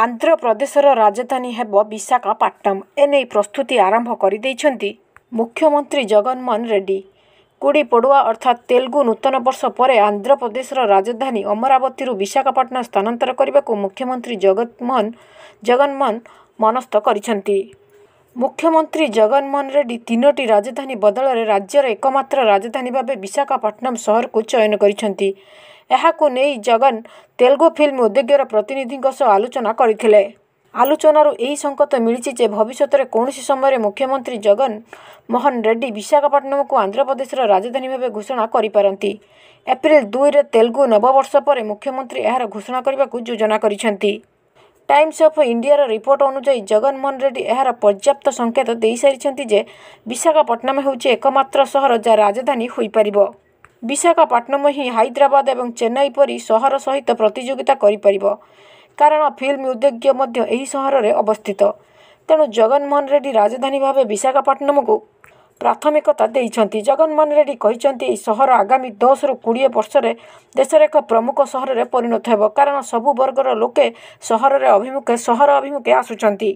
ଆନ୍ଧ୍ରପ୍ରଦେଶର ରାଜଧାନୀ ହେବ ବିଶାଖାପାଟନମ୍। ଏନେଇ ପ୍ରସ୍ତୁତି ଆରମ୍ଭ କରିଦେଇଛନ୍ତି ମୁଖ୍ୟମନ୍ତ୍ରୀ ଜଗନମୋହନ ରେଡ୍ଡି। ଗୁଡ଼ି ପଡ଼ୱା ଅର୍ଥାତ୍ ତେଲୁଗୁ ନୂତନ ବର୍ଷ ପରେ ଆନ୍ଧ୍ରପ୍ରଦେଶର ରାଜଧାନୀ ଅମରାବତୀରୁ ବିଶାଖାପଟନମ୍ ସ୍ଥାନାନ୍ତର କରିବାକୁ ମୁଖ୍ୟମନ୍ତ୍ରୀ ଜଗନମୋହନ ମନସ୍ଥ କରିଛନ୍ତି। ମୁଖ୍ୟମନ୍ତ୍ରୀ ଜଗନମୋହନ ରେଡ୍ଡି ତିନୋଟି ରାଜଧାନୀ ବଦଳରେ ରାଜ୍ୟର ଏକମାତ୍ର ରାଜଧାନୀ ଭାବେ ବିଶାଖାପଟନମ୍ ସହରକୁ ଚୟନ କରିଛନ୍ତି। ଏହାକୁ ନେଇ ଜଗନ ତେଲୁଗୁ ଫିଲ୍ମ ଉଦ୍ୟୋଗର ପ୍ରତିନିଧିଙ୍କ ସହ ଆଲୋଚନା କରିଥିଲେ। ଆଲୋଚନାରୁ ଏହି ସଙ୍କେତ ମିଳିଛି ଯେ ଭବିଷ୍ୟତରେ କୌଣସି ସମୟରେ ମୁଖ୍ୟମନ୍ତ୍ରୀ ଜଗନମୋହନ ରେଡ୍ଡି ବିଶାଖାପଟନମକୁ ଆନ୍ଧ୍ରପ୍ରଦେଶର ରାଜଧାନୀ ଭାବେ ଘୋଷଣା କରିପାରନ୍ତି। ଏପ୍ରିଲ ଦୁଇରେ ତେଲୁଗୁ ନବବର୍ଷ ପରେ ମୁଖ୍ୟମନ୍ତ୍ରୀ ଏହାର ଘୋଷଣା କରିବାକୁ ଯୋଜନା କରିଛନ୍ତି। ଟାଇମ୍ସ ଅଫ୍ ଇଣ୍ଡିଆର ରିପୋର୍ଟ ଅନୁଯାୟୀ ଜଗନମୋହନ ରେଡ୍ଡି ଏହାର ପର୍ଯ୍ୟାପ୍ତ ସଙ୍କେତ ଦେଇସାରିଛନ୍ତି ଯେ ବିଶାଖାପଟନମ୍ ହେଉଛି ଏକମାତ୍ର ସହର ଯାହା ରାଜଧାନୀ ହୋଇପାରିବ। ବିଶାଖାପଟନମ୍ ହିଁ ହାଇଦ୍ରାବାଦ ଏବଂ ଚେନ୍ନାଇ ପରି ସହର ସହିତ ପ୍ରତିଯୋଗିତା କରିପାରିବ। କାରଣ ଫିଲ୍ମ ଉଦ୍ୟୋଗ ମଧ୍ୟ ଏହି ସହରରେ ଅବସ୍ଥିତ। ତେଣୁ ଜଗନମୋହନ ରେଡ୍ଡି ରାଜଧାନୀ ଭାବେ ବିଶାଖାପଟନମକୁ ପ୍ରାଥମିକତା ଦେଇଛନ୍ତି। ଜଗନମୋହନ ରେଡ୍ଡି କହିଛନ୍ତି ଏହି ସହର ଆଗାମୀ ଦଶରୁ କୋଡ଼ିଏ ବର୍ଷରେ ଦେଶର ଏକ ପ୍ରମୁଖ ସହରରେ ପରିଣତ ହେବ। କାରଣ ସବୁ ବର୍ଗର ଲୋକେ ସହର ଅଭିମୁଖେ ଆସୁଛନ୍ତି।